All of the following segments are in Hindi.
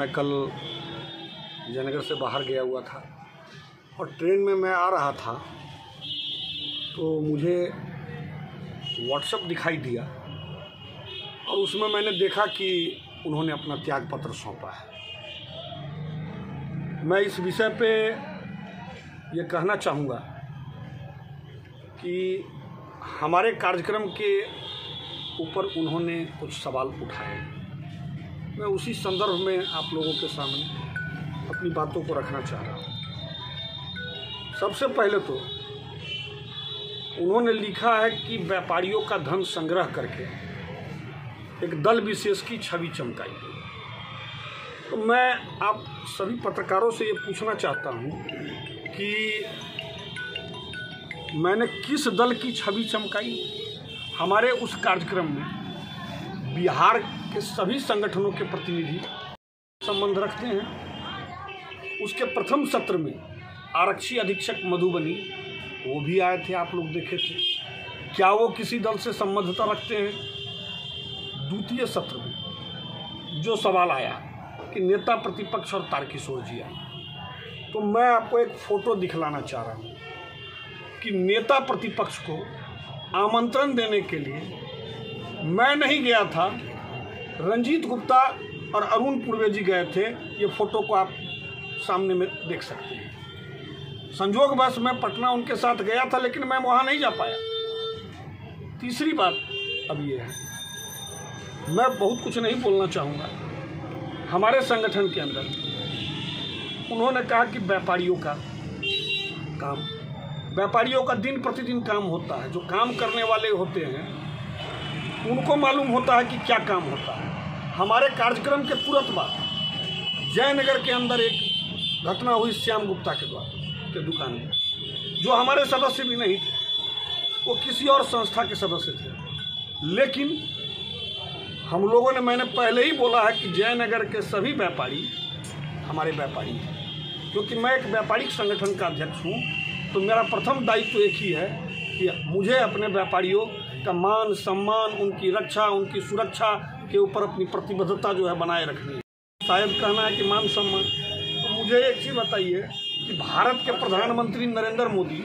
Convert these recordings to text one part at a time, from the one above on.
मैं कल जयनगर से बाहर गया हुआ था और ट्रेन में मैं आ रहा था तो मुझे व्हाट्सएप दिखाई दिया और उसमें मैंने देखा कि उन्होंने अपना त्याग पत्र सौंपा है। मैं इस विषय पे ये कहना चाहूँगा कि हमारे कार्यक्रम के ऊपर उन्होंने कुछ सवाल उठाए। मैं उसी संदर्भ में आप लोगों के सामने अपनी बातों को रखना चाह रहा हूँ। सबसे पहले तो उन्होंने लिखा है कि व्यापारियों का धन संग्रह करके एक दल विशेष की छवि चमकाई गई। तो मैं आप सभी पत्रकारों से ये पूछना चाहता हूँ कि मैंने किस दल की छवि चमकाई? हमारे उस कार्यक्रम में बिहार के सभी संगठनों के प्रतिनिधि संबंध रखते हैं। उसके प्रथम सत्र में आरक्षी अधीक्षक मधुबनी, वो भी आए थे, आप लोग देखे थे। क्या वो किसी दल से संबद्धता रखते हैं? द्वितीय सत्र में जो सवाल आया कि नेता प्रतिपक्ष और तारकिशोर जी आए। तो मैं आपको एक फ़ोटो दिखलाना चाह रहा हूँ कि नेता प्रतिपक्ष को आमंत्रण देने के लिए मैं नहीं गया था। रंजीत गुप्ता और अरुण पूर्वे जी गए थे। ये फ़ोटो को आप सामने में देख सकते हैं। संजोग बस मैं पटना उनके साथ गया था, लेकिन मैं वहाँ नहीं जा पाया। तीसरी बात अब ये है। मैं बहुत कुछ नहीं बोलना चाहूँगा। हमारे संगठन के अंदर उन्होंने कहा कि व्यापारियों का काम, व्यापारियों का दिन प्रतिदिन काम होता है। जो काम करने वाले होते हैं उनको मालूम होता है कि क्या काम होता है। हमारे कार्यक्रम के तुरंत बाद जयनगर के अंदर एक घटना हुई श्याम गुप्ता के द्वारा, के दुकान में। जो हमारे सदस्य भी नहीं थे, वो किसी और संस्था के सदस्य थे। लेकिन हम लोगों ने, मैंने पहले ही बोला है कि जयनगर के सभी व्यापारी, हमारे व्यापारी हैं। क्योंकि मैं एक व्यापारिक संगठन का अध्यक्ष हूँ तो मेरा प्रथम दायित्व तो एक ही है कि मुझे अपने व्यापारियों का मान, सम्मान, उनकी रक्षा, उनकी सुरक्षा के ऊपर अपनी प्रतिबद्धता जो है बनाए रखनी। है शायद कहना है कि मान, सम्मान। तो मुझे एक चीज़ बताइए कि भारत के प्रधानमंत्री नरेंद्र मोदी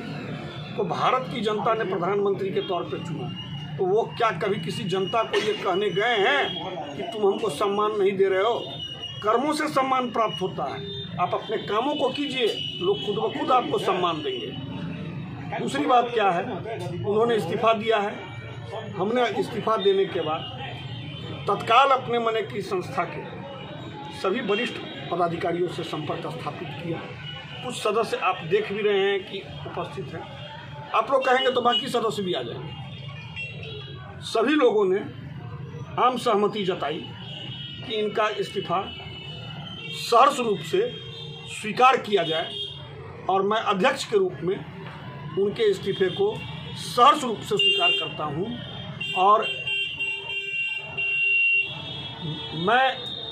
को भारत की जनता ने प्रधानमंत्री के तौर पर चुना। तो वो क्या कभी किसी जनता को ये कहने गए हैं कि तुम हमको सम्मान नहीं दे रहे हो? कर्मों से सम्मान प्राप्त होता है। आप अपने कामों को कीजिए, लोग खुद ब खुद आपको सम्मान देंगे। दूसरी बात क्या है? उन्होंने इस्तीफा दिया है। हमने इस्तीफा देने के बाद तत्काल अपने मने की संस्था के सभी वरिष्ठ पदाधिकारियों से संपर्क स्थापित किया। कुछ सदस्य आप देख भी रहे हैं कि उपस्थित हैं। आप लोग कहेंगे तो बाकी सदस्य भी आ जाएँगे। सभी लोगों ने आम सहमति जताई कि इनका इस्तीफा सहर्ष रूप से स्वीकार किया जाए और मैं अध्यक्ष के रूप में उनके इस्तीफे को सहर्ष रूप से स्वीकार करता हूँ और मैं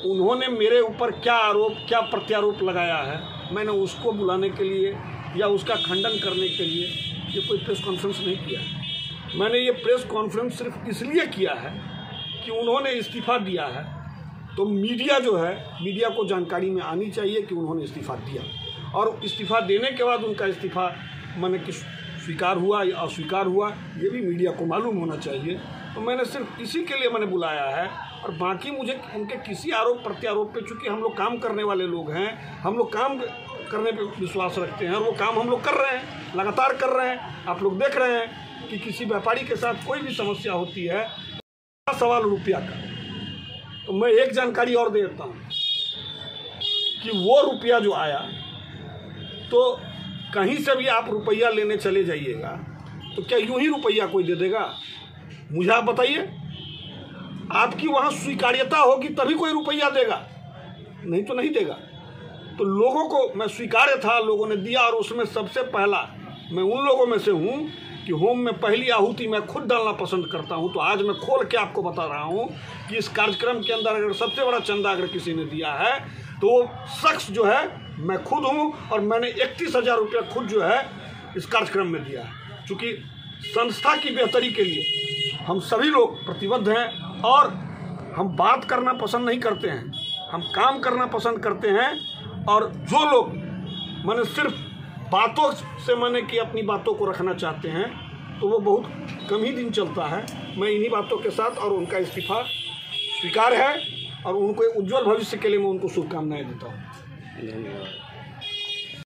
उन्होंने मेरे ऊपर क्या आरोप, क्या प्रत्यारोप लगाया है, मैंने उसको बुलाने के लिए या उसका खंडन करने के लिए ये कोई प्रेस कॉन्फ्रेंस नहीं किया मैंने ये प्रेस कॉन्फ्रेंस सिर्फ़ इसलिए किया है कि उन्होंने इस्तीफा दिया है। तो मीडिया जो है, मीडिया को जानकारी में आनी चाहिए कि उन्होंने इस्तीफा दिया। और इस्तीफा देने के बाद उनका इस्तीफा मैंने कि स्वीकार हुआ या अस्वीकार हुआ, ये भी मीडिया को मालूम होना चाहिए। तो मैंने सिर्फ़ इसी के लिए मैंने बुलाया है और बाकी मुझे उनके किसी आरोप प्रत्यारोप पे, चूँकि हम लोग काम करने वाले लोग हैं, हम लोग काम करने पे विश्वास रखते हैं और वो काम हम लोग कर रहे हैं, लगातार कर रहे हैं। आप लोग देख रहे हैं कि किसी व्यापारी के साथ कोई भी समस्या होती है सवाल रुपया का? तो मैं एक जानकारी और देता हूँ कि वो रुपया जो आया तो कहीं से भी आप रुपया लेने चले जाइएगा तो क्या यूँ ही रुपया कोई दे देगा? मुझे आप बताइए। आपकी वहाँ स्वीकार्यता होगी तभी कोई रुपया देगा। नहीं तो नहीं देगा। तो लोगों को मैं स्वीकार्य था, लोगों ने दिया और उसमें सबसे पहला मैं उन लोगों में से हूँ कि होम में पहली आहुति मैं खुद डालना पसंद करता हूँ। तो आज मैं खोल के आपको बता रहा हूँ कि इस कार्यक्रम के अंदर अगर सबसे बड़ा चंदा अगर किसी ने दिया है तो शख्स जो है, मैं खुद हूँ और मैंने इकतीस हज़ार रुपया खुद जो है इस कार्यक्रम में दिया है। चूँकि संस्था की बेहतरी के लिए हम सभी लोग प्रतिबद्ध हैं और हम बात करना पसंद नहीं करते हैं। हम काम करना पसंद करते हैं और जो लोग मैंने सिर्फ़ बातों से मैंने कि अपनी बातों को रखना चाहते हैं तो वो बहुत कम ही दिन चलता है। मैं इन्हीं बातों के साथ और उनका इस्तीफा स्वीकार है। और उनको एक उज्जवल भविष्य के लिए मैं उनको शुभकामनाएँ देता हूँ। धन्यवाद।